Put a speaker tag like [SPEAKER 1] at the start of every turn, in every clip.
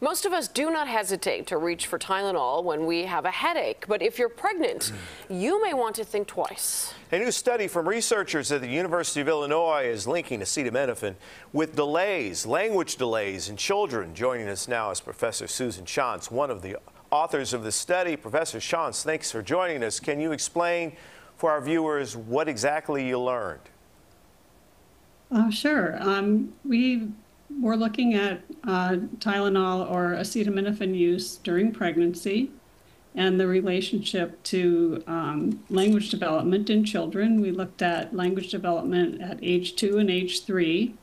[SPEAKER 1] Most of us do not hesitate to reach for Tylenol when we have a headache, but if you're pregnant, you may want to think twice.
[SPEAKER 2] A new study from researchers at the University of Illinois is linking acetaminophen with delays, language delays in children. Joining us now is Professor Susan Schantz, one of the authors of the study. Professor Schantz, thanks for joining us. Can you explain for our viewers what exactly you learned?
[SPEAKER 3] Oh, sure. Um, we were looking at uh, Tylenol or acetaminophen use during pregnancy and the relationship to um, language development in children. We looked at language development at age two and age three.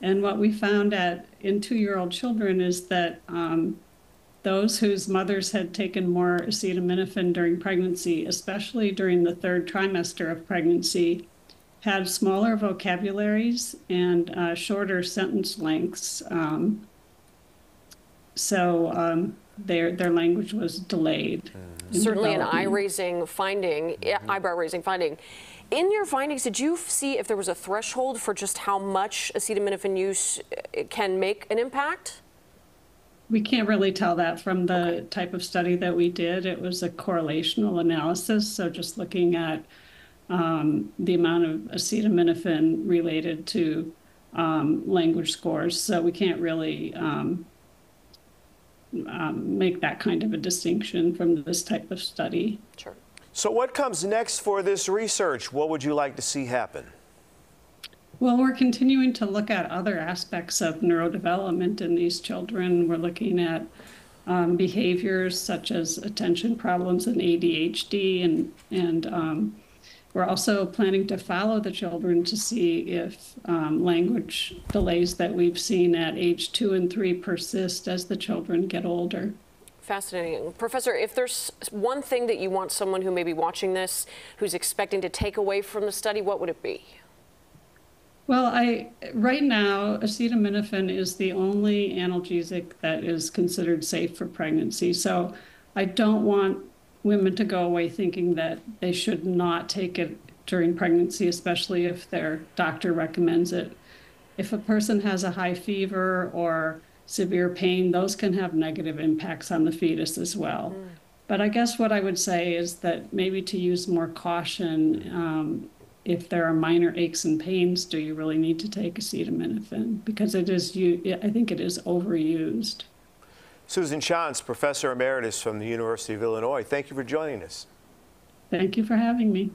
[SPEAKER 3] And what we found at in two-year-old children is that um, those whose mothers had taken more acetaminophen during pregnancy, especially during the third trimester of pregnancy, had smaller vocabularies and uh, shorter sentence lengths. Um, so um, their their language was delayed.
[SPEAKER 1] Mm-hmm. Certainly, an eye-raising finding, mm-hmm. eyebrow-raising finding. In your findings, did you see if there was a threshold for just how much acetaminophen use uh, can make an impact?
[SPEAKER 3] We can't really tell that from the okay. type of study that we did. It was a correlational analysis, so just looking at um, the amount of acetaminophen related to um, language scores. So we can't really um, um, make that kind of a distinction from this type of study.
[SPEAKER 1] Sure.
[SPEAKER 2] So what comes next for this research? What would you like to see happen?
[SPEAKER 3] Well, we're continuing to look at other aspects of neurodevelopment in these children. We're looking at um, behaviors such as attention problems and ADHD and, and um, we're also planning to follow the children to see if um, language delays that we've seen at age two and three persist as the children get older.
[SPEAKER 1] Fascinating. Professor, if there's one thing that you want someone who may be watching this who's expecting to take away from the study, what would it be?
[SPEAKER 3] Well, I right now acetaminophen is the only analgesic that is considered safe for pregnancy. So I don't want women to go away thinking that they should not take it during pregnancy, especially if their doctor recommends it. If a person has a high fever or severe pain, those can have negative impacts on the fetus as well. Mm. But I guess what I would say is that maybe to use more caution um, if there are minor aches and pains, do you really need to take acetaminophen? Because it is, you, I think it is overused.
[SPEAKER 2] Susan Schantz, Professor Emeritus from the University of Illinois, thank you for joining us.
[SPEAKER 3] Thank you for having me.